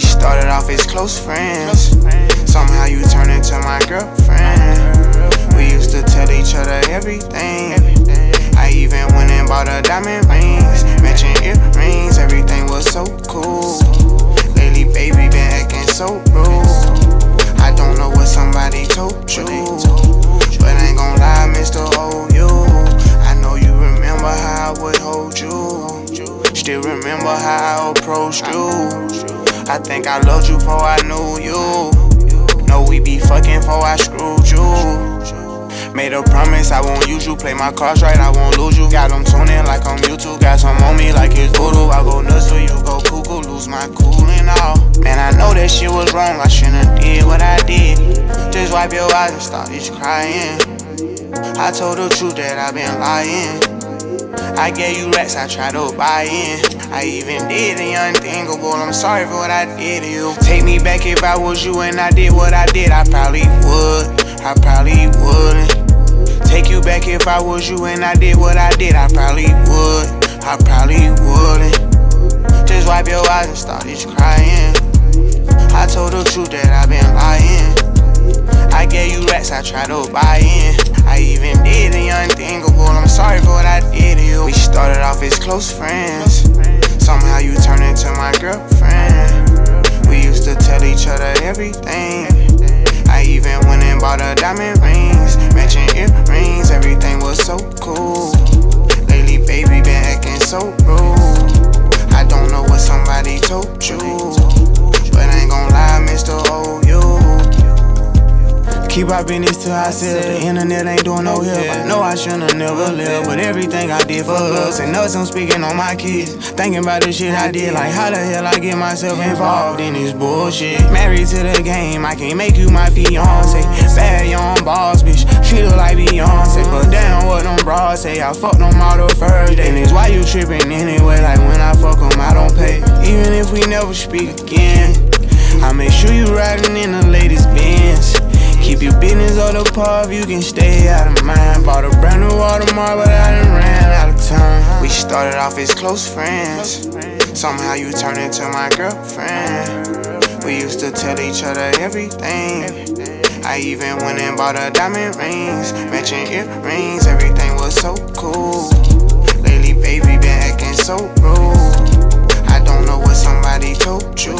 started off as close friends. Somehow you turned into my girlfriend. We used to tell each other everything. I even went and bought a diamond rings, matching earrings. Everything was so cool. Lately, baby, been acting so rude. I don't know what somebody told you, but I ain't gon' lie, Mr. OU. Oh, I know you remember how I would hold you. Still remember how I approached you. I think I loved you before I knew you. Know we be fucking before I screwed you. Made a promise I won't use you. Play my cards right, I won't lose you. Got them tuning like I'm YouTube. Got some on me like it's voodoo. I go nuts for you, go cuckoo. Lose my cool and all. Man, I know that shit was wrong. I shouldn't did what I did. Just wipe your eyes and stop this crying. I told the truth that I've been lying. I gave you racks, I tried to buy in. I even did the unthinkable. I'm sorry for what I did to you. Take me back if I was you and I did what I did. I probably would. I probably wouldn't. Take you back if I was you and I did what I did. I probably would. I probably wouldn't. Just wipe your eyes and start just crying. I told the truth that I've been lying. I gave you racks, I tried to buy in. I even did the unthinkable. Sorry for what I did to you. We started off as close friends. Somehow you turned into my girlfriend. We used to tell each other everything. I even went and bought a diamond rings, matching earrings. Everything was so cool. Lately, baby, been acting so rude. I don't know what somebody told you, but I ain't gon' lie, Mr. OU. Keep our business to ourselves. The internet ain't doing no help. I know I shouldn't never lived, but everything I did for us and us, I'm speaking on my kids. Thinking about the shit I did, like how the hell I get myself involved in this bullshit. Married to the game, I can't make you my fiance. Bad young boss, bitch, treat her like Beyonce. But damn, what them bras say, I fucked them all the first day. And it's why you tripping anyway, like when I fuck them, I don't pay. Even if we never speak again, I make sure you riding in the latest Benz. Keep your business on the pub, you can stay out of mind. Bought a brand new Audemars, but I done ran out of time. We started off as close friends. Somehow you turned into my girlfriend. We used to tell each other everything. I even went and bought a diamond rings, matching earrings. Everything was so cool. Lately, baby, been acting so rude. I don't know what somebody told you,